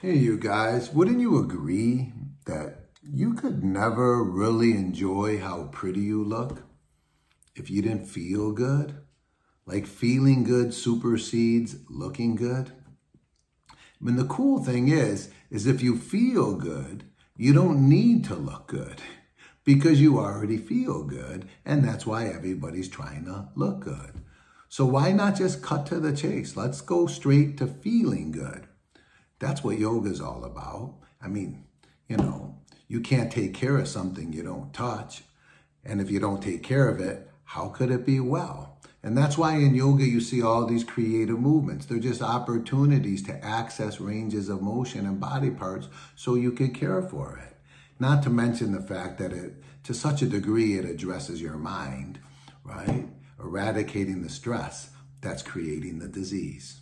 Hey, you guys, wouldn't you agree that you could never really enjoy how pretty you look if you didn't feel good? Like feeling good supersedes looking good? I mean, the cool thing is, is if you feel good, you don't need to look good because you already feel good. And that's why everybody's trying to look good. So why not just cut to the chase? Let's go straight to feeling good. That's what yoga is all about. I mean, you know, you can't take care of something you don't touch. And if you don't take care of it, how could it be well? And that's why in yoga you see all these creative movements. They're just opportunities to access ranges of motion and body parts so you can care for it. Not to mention the fact that it, to such a degree, it addresses your mind, right? Eradicating the stress that's creating the disease.